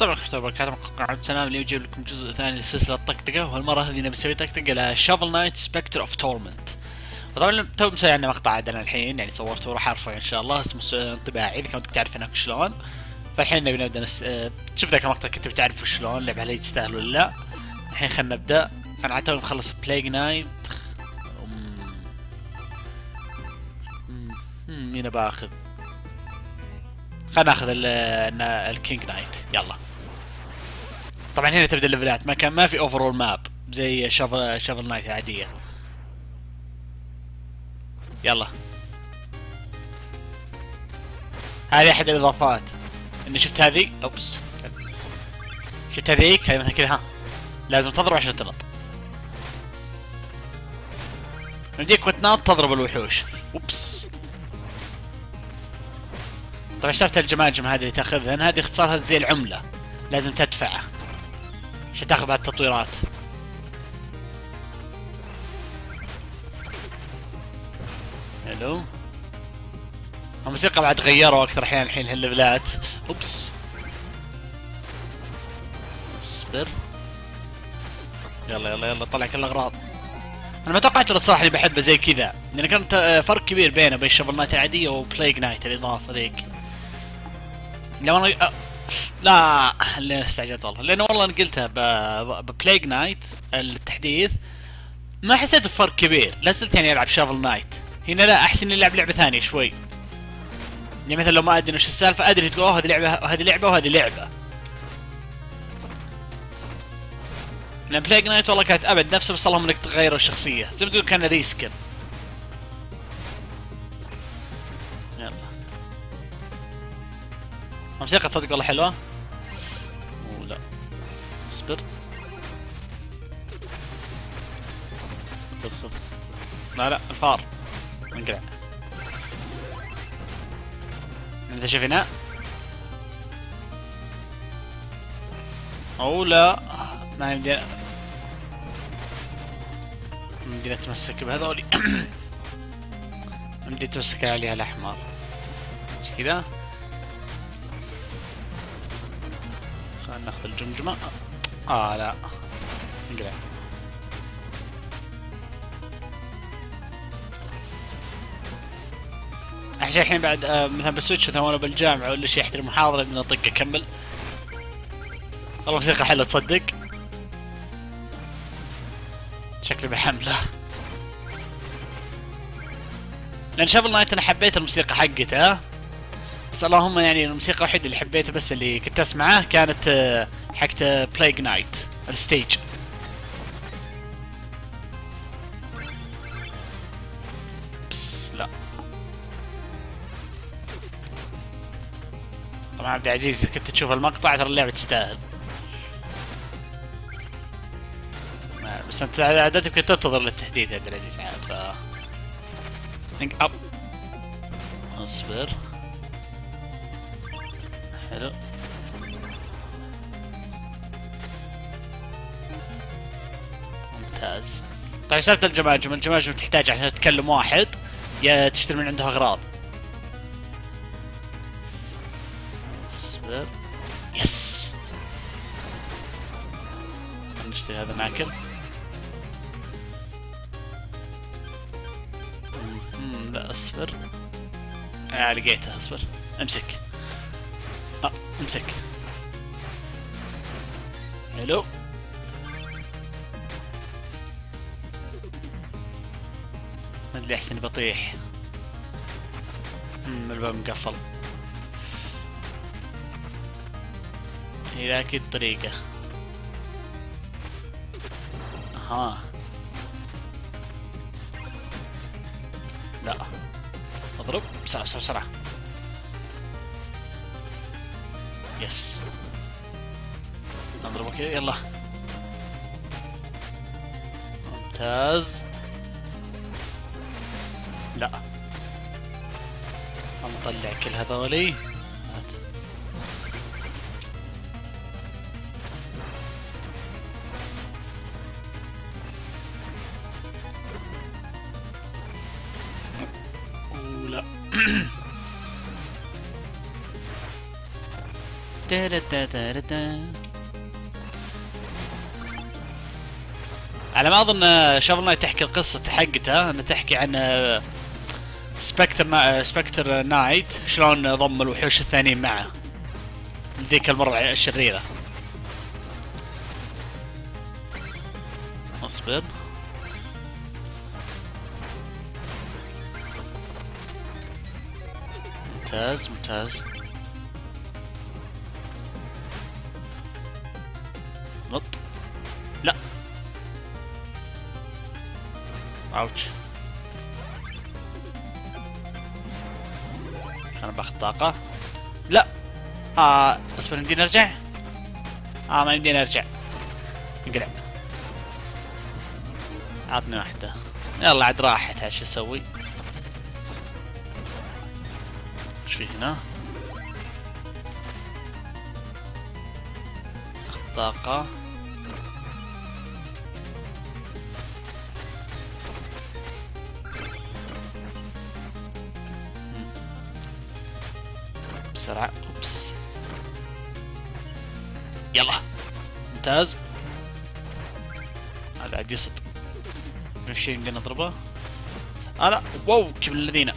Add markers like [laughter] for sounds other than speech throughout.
السلام عليكم وبركاته معكم عبد السلام اليوم جايب لكم جزء ثاني لسلسلة طقطقة. وهالمرة هذه نبي نسوي طقطقة ل Shovel Knight Specter of Torment وطبعا تو مسوي عنه مقطع عندنا الحين يعني صورته وراح ارفعه إن شاء الله. اسمه انطباعي إذا كنت تعرف إنك شلون. فالحين نبي نبدأ نس... آه، تشوف ذاك المقطع كنت بتعرف شلون اللعبة هل تستاهل ولا لا. الحين خلينا نبدأ. أنا عاد مخلص Plague Knight مين باخذ. خلينا ناخذ ال- ال- ال King Knight يلا. طبعا هنا تبدأ الليفلات ما كان ما في overworld map زي Shovel Shovel Knight العاديه يلا. هذه أحد الإضافات. اني شفت هذه؟ oops. شفت هذيك هذه؟ مثلا كذا. ها. لازم تضرب عشان تنط. يمديك وتنط تضرب الوحوش. أوبس. طبعا شفت الجماجم هذه اللي تأخذها هذه اختصارها زي العملة. لازم تدفعه. عشان تاخذ بعد التطويرات. حلو. الموسيقى بعد غيروا أكثر أحيانا الحين هالليفلات أوبس. اصبر. يلا يلا يلا طلع كل الأغراض. أنا ما توقعت الصراحة اللي بحبه زي كذا. لأن كان ت- فرق كبير بينه بين Shovel Knight العادية و Plague Knight الإضافة ذيك. لو أنا أ... لا اللي استعجلت والله. لأنه والله أنا قلتها ب... ب Plague Knight التحديث. ما حسيت بفرق كبير. لا زلت يعني ألعب Shovel Knight هنا لا احسن إني ألعب لعبة ثانية شوي. يعني مثلا لو ما أدري وش السالفة أدري تقول أوه هذه لعبة هذه لعبة وهذه لعبة. لأن Plague Knight والله كانت أبد. نفسه بس اللهم إنك تغير الشخصية. زي ما تقول كان reskin يلا. الموسيقى تصدق والله حلوة؟ اصبر خذ لا لا الفار. انقلع انت شوف هنا أو لا ما يمدي ما يمدينا نتمسك بهذولي. [coughs] يمدي تمسك عليها الأحمر. كذا. خلينا ناخذ الجمجمة. آه لا انقلع احس الحين بعد آه مثلا بسويتش مثلا وأنا بالجامعة ولا شيء أحضر محاضرة من اطق أكمل. والله موسيقى حلوة تصدق؟ شكلي بحمله. لأن Shovel Knight أنا حبيت الموسيقى حقته بس اللهم يعني الموسيقى الوحيدة اللي حبيتها بس اللي كنت أسمعها كانت آه، حقت Plague Knight ال stage بس لا. طبعا عبد العزيز إذا كنت تشوف المقطع ترى اللعبة تستاهل. بس أنت عادة كنت تنتظر للتحديث يا عبد العزيز يعني ف up أصبر. حلو. ممتاز. طيب سالفة الجماجم. الجماجم تحتاج عشان تكلم واحد. يا تشتري من عنده أغراض. اصبر يس نشتري هذا ناكل لا أصبر. آه لقيته أصبر. امسك. امسك. حلو ما أدري أحسن بطيح. امم الباب مقفل. هي ذاك الطريقة. ها لا. أضرب. بسرعة بسرعة بسرعة. يس نضربه كذا يلا. ممتاز. لا. نطلع كل هذولي. على ما أظن Shovel Knight تحكي القصة حقتها انها تحكي عن آه، Specter Kni... Specter Knight شلون ضم الوحوش الثانيين معه. ذيك المرة الشريرة. اصبر ممتاز ممتاز. اوتش أنا باخذ طاقة. لا. آه أصبر يمديني ارجع آه ما يمديني ارجع انقلع عطني واحدة. يلا عاد راحت. شو أسوي؟ إيش في هنا؟ طاقة. بسرعة. أوبس. يلا. ممتاز. هذا عاد يصد نمشي نقدر نضربه. آه واو كيف الذين؟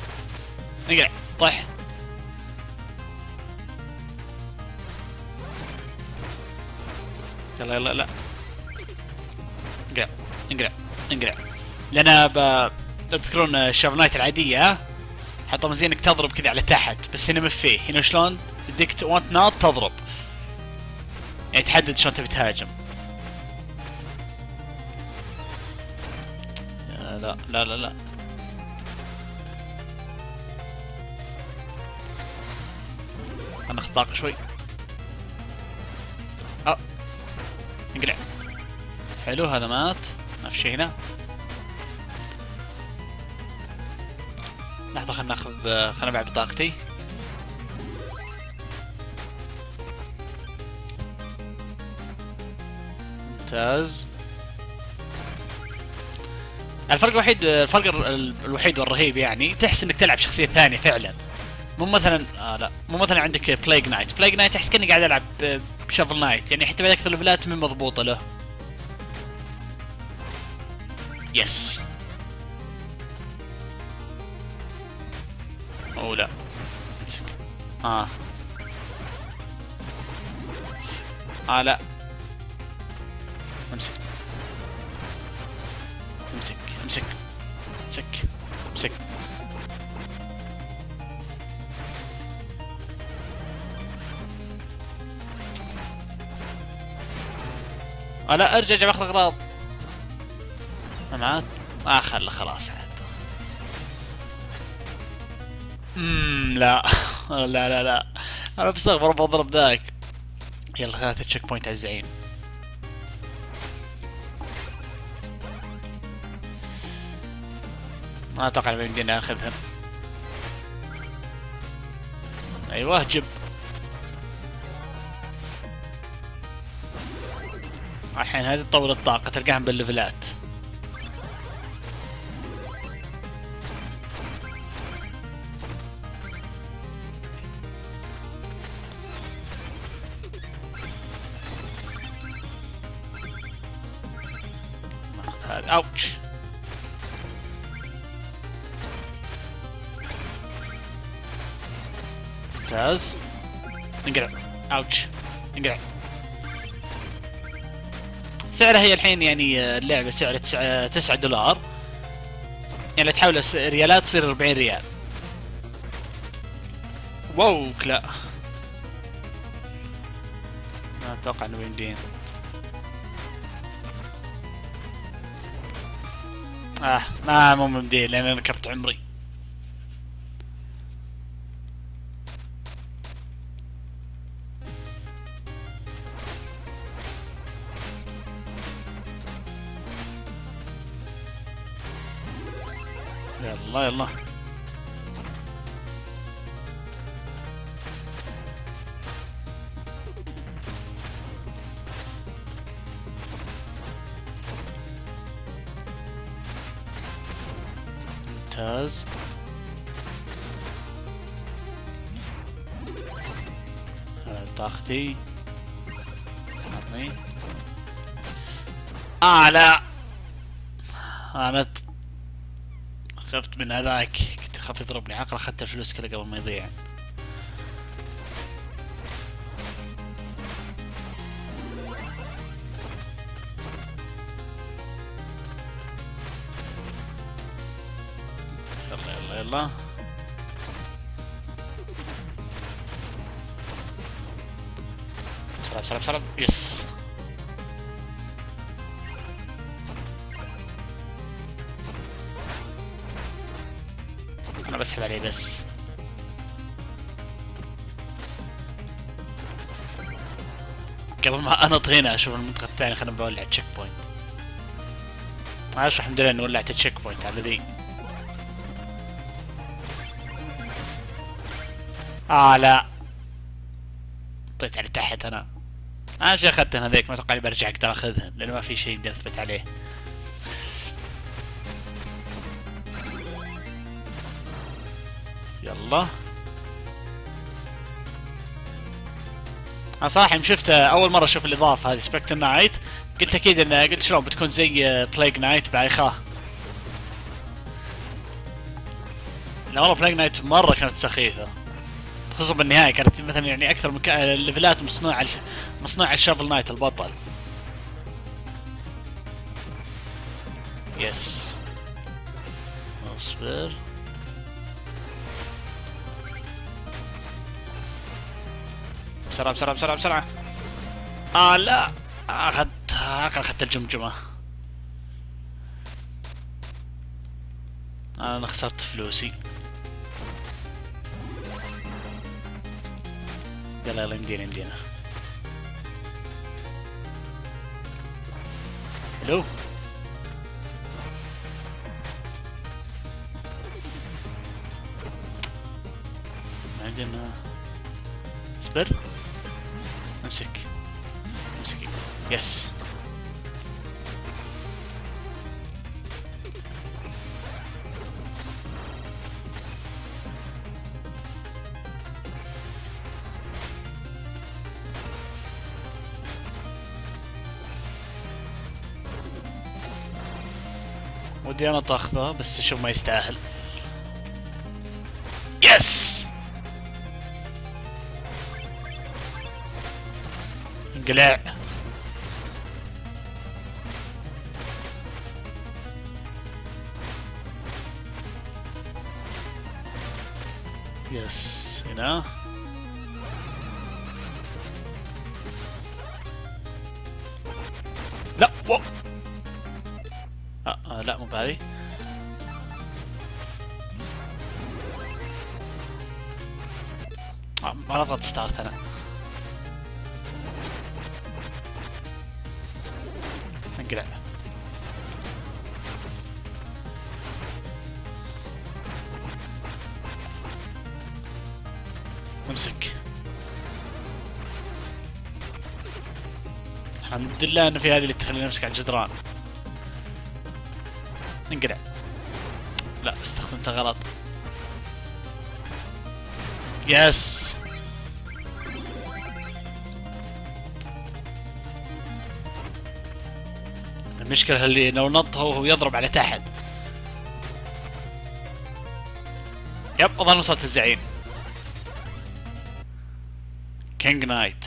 اقلع طيح. يلا يلا لا. انقلع انقلع انقلع لأن ب... تذكرون شاف نايت العادية حتى مزين انك تضرب كذا على تحت بس هنا مفيه هنا شلون؟ بدك وانت ناط تضرب. يعني تحدد شلون تبي تهاجم. يا لا لا لا لا. أنا اخطاق شوي. آه. انقلع حلو هذا مات. ما في شيء هنا. لحظة خلنا ناخذ خلنا نبيع بطاقتي. ممتاز. الفرق الوحيد الفرق الوحيد والرهيب يعني تحس إنك تلعب شخصية ثانية فعلا. مو مثلا آه لا مو مثلا عندك Plague Knight Plague Knight احس كأني قاعد ألعب ب Shovel Knight يعني حتى بعد أكثر الليفلات من مضبوطة له. يس أو لا آه. آه لا. امسك. امسك. امسك. امسك. امسك. آه لا ارجع ارجع باخذ اغراض معاد ما خله خلاص. لا. [laughs] لا لا لا. أنا بستغرب أبغى اضرب ذاك. يلا ثلاثة checkpoint على الزعيم ما أتوقع ما يمدينا ناخذهم أيوه جب. الحين هذه تطول الطاقة تلقاهم بالليفلات هذا اوتش ممتاز انقلع اوتش انقلع سعرها هي الحين يعني اللعبة سعرها تسعة, تسعة دولار. يعني لو تحول ريالات تصير 40 ريال. واو لا. ما أتوقع إنه يمدين آه ما مو ممدين لأن أنا كبت عمري. يلا يلا. طاقتي عطني آه لا أنا خفت من هذاك. كنت أخاف يضربني. عقل أخذت الفلوس كذا قبل ما يضيع. يلا بسرعة بسرعة بسرعة yes أنا بسحب عليه بس. قبل ما انط هنا أشوف المنطقة الثانية خلينا بولع checkpoint معلش الحمد لله إني ولعت checkpoint على ذي. آه لا. طحت على تحت أنا. أنا شي اخذتهن هذيك ما أتوقع إني برجع أقدر اخذهن لأنه ما في شيء يقدر اثبت عليه. يلا. أنا صراحة يوم شفت أول مرة أشوف الإضافة هذه Specter Knight قلت أكيد انه قلت شلون بتكون زي Plague Knight بايخة لا والله Plague Knight مرة كانت سخيفة. خصوصا بالنهاية كانت مثلا يعني أكثر من الليفلات مصنوعة مصنوعة ل Shovel Knight البطل. yes أصبر. بسرعة بسرعة بسرعة بسرعة. آه لا. أخذت أخذت الجمجمة. أنا خسرت فلوسي. يلا يلا يمدينا يمدينا ألو ما عندنا اصبر امسك امسك يس ودي أنا تاخذه بس شوف ما يستاهل. يس! انقلع. يس هنا. لا مو بهذه. آه ما اضغط ستارت أنا. انقلع امسك الحمد لله انه في هذه اللي تخليني امسك على الجدران. انقلع لا استخدمته غلط. يس. المشكلة اللي لو نط هو يضرب على تحت. يب اظن وصلت الزعيم. King Knight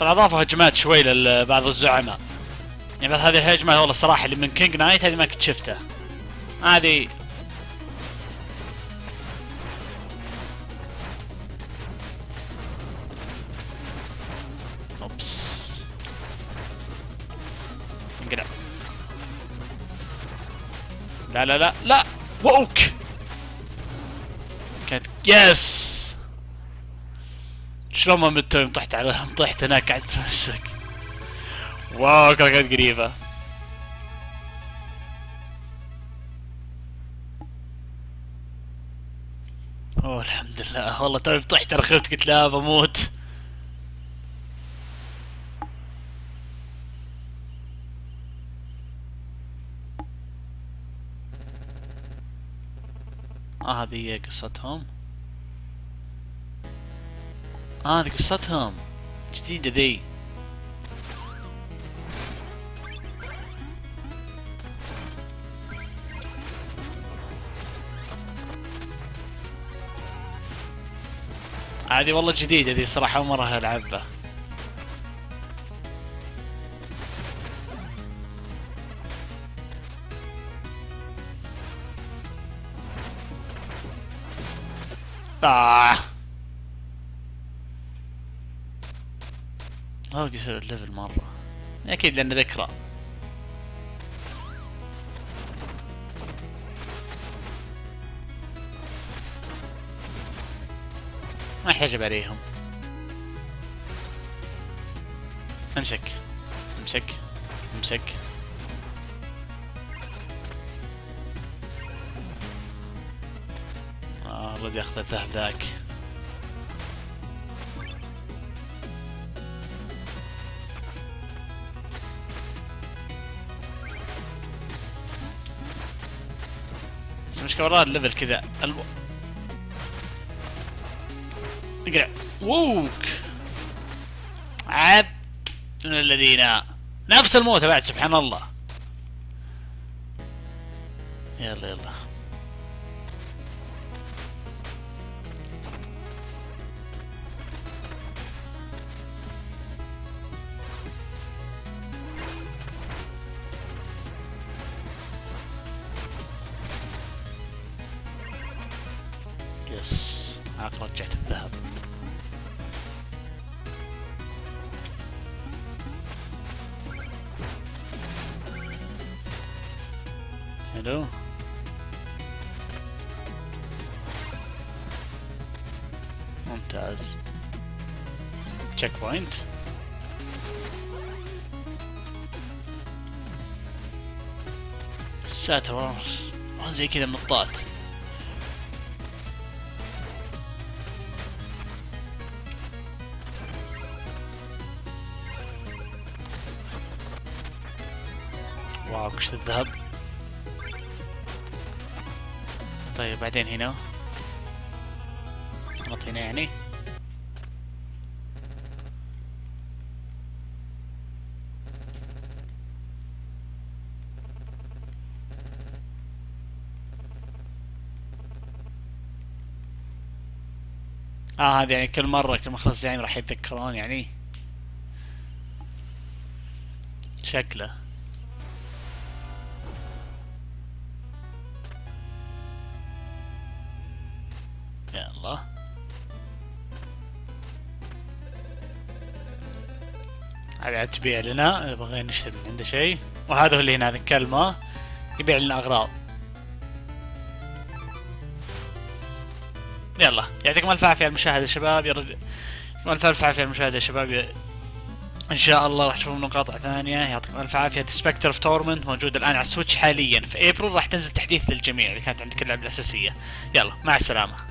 طبعا أضافوا هجمات شوي لبعض الزعماء. يعني بس هذه الهجمة والله الصراحة اللي من King Knight هذه ما كنت شفتها. هذه أوبس. انقلع. لا لا لا لا. ووك كانت يس شلون ما مت يوم طحت على طحت هناك قاعد تمسك واو كانت قريبة. أوه الحمد لله. والله توي طحت رخبت قلت لا بموت. آه هذه هي قصتهم. آه هذه قصتهم جديدة ذي. هذه والله جديدة ذي صراحة أول مرة قصر الليفل مرة. أكيد لأنه ذكرى. ما يحتاج عليهم. امسك. امسك. امسك. آه الله ياخذ الذهب ذاك. المشكلة وراه الليفل كذا. ألو... اقرأ. ووك عب. من الذين. نفس الموتى بعد سبحان الله. يلا يلا. يس معك رجعت الذهب حلو ممتاز تشيك بوينت ساتر والله زي كذا النقطات واو كشت الذهب. طيب بعدين هنا. نط هنا يعني. آه هذا يعني كل مرة كل ما أخلص زعيم راح يتذكرون يعني. شكله. يلا. هذا تبيع لنا بغينا نشتري من عنده شيء. وهذا هو اللي هنا نكلمه يبيع لنا أغراض. يلا يعطيكم ألف عافية على المشاهدة يا شباب. يا رجل ألف الف عافية على المشاهدة يا شباب. إن شاء الله راح تشوفون مقاطع ثانية. يعطيكم ألف عافية. Specter of Torment موجود الآن على ال Switch حاليا. في ابريل راح تنزل تحديث للجميع اللي كانت عند كل الالعاب الأساسية. يلا مع السلامة.